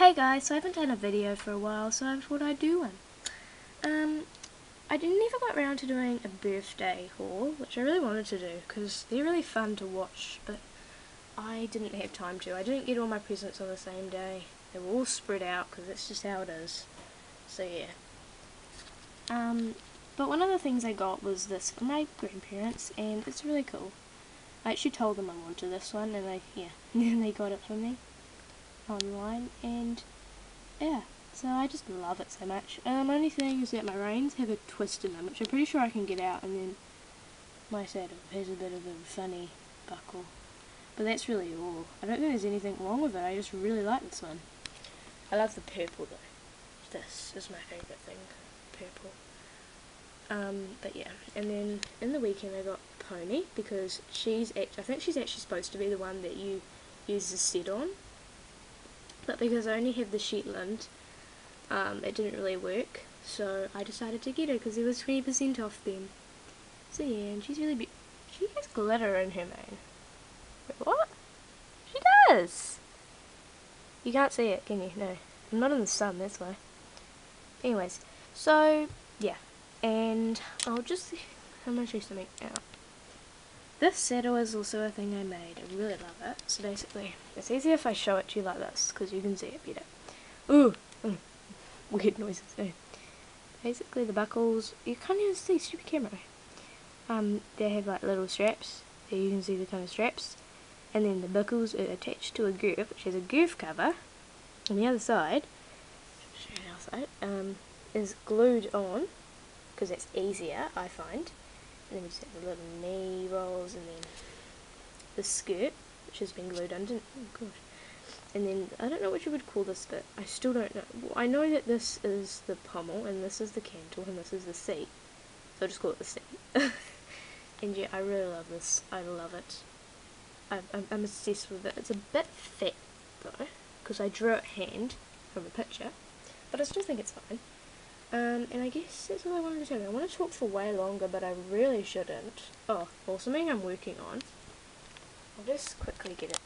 Hey guys, so I haven't done a video for a while, so I thought I'd do one. Um, I never got around to doing a birthday haul, which I really wanted to do, because they're really fun to watch, but I didn't have time to. I didn't get all my presents on the same day. They were all spread out, because that's just how it is. So yeah. Um, but one of the things I got was this for my grandparents, and it's really cool. I actually told them I wanted this one, and they, yeah, and they got it for me online and yeah so I just love it so much. Um only thing is that my reins have a twist in them which I'm pretty sure I can get out and then my saddle has a bit of a funny buckle. But that's really all. I don't think there's anything wrong with it. I just really like this one. I love the purple though. This is my favourite thing purple. Um, but yeah, and then in the weekend I got Pony because she's I think she's actually supposed to be the one that you use the set on but because I only have the Shetland, um, it didn't really work, so I decided to get her because it was 20% off them. So yeah, and she's really be she has glitter in her mane. Wait, what? She does! You can't see it, can you? No. I'm not in the sun, that's why. Anyways, so, yeah. And I'll just, I'm to show you something out. This saddle is also a thing I made. I really love it. So basically, it's easier if I show it to you like this, because you can see it better. Ooh! Mm, weird noises. Eh? Basically, the buckles, you can't even see, stupid camera. Um, they have like little straps. There you can see the kind of straps. And then the buckles are attached to a girth, which has a girth cover. On the other side, show you outside, um, is glued on, because it's easier, I find. And then we just have the little knee rolls and then the skirt, which has been glued under. Oh gosh. And then, I don't know what you would call this bit. I still don't know. I know that this is the pommel, and this is the cantle, and this is the seat. So I'll just call it the seat. and yeah, I really love this. I love it. I'm, I'm, I'm obsessed with it. It's a bit thick, though, because I drew it hand from a picture. But I still think it's fine. Um, and I guess that's all I wanted to tell you. I want to talk for way longer, but I really shouldn't. Oh, well, something I'm working on. I'll just quickly get it.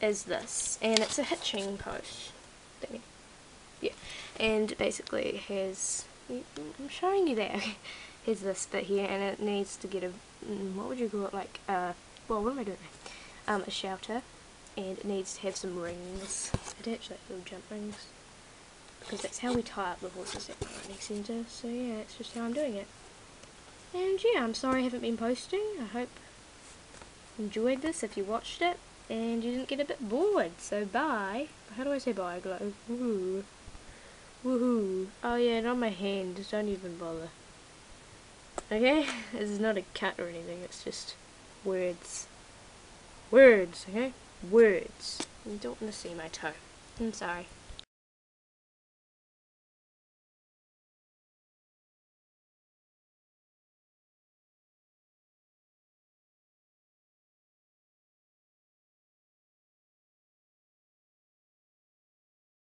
Is this, and it's a hitching post thing. Yeah, and basically it has. I'm showing you there. Here's this bit here, and it needs to get a. Mm, what would you call it? Like, uh, well, what am I doing? Um, a shelter, and it needs to have some rings. It actually little jump rings because that's how we tie up the horses at the running centre. So yeah, that's just how I'm doing it. And yeah, I'm sorry I haven't been posting. I hope you enjoyed this if you watched it and you didn't get a bit bored. So bye. How do I say bye, Glow? Woohoo. Woohoo. Oh yeah, not my hand. Just don't even bother. Okay? This is not a cut or anything. It's just words. Words, okay? Words. You don't want to see my toe. I'm sorry.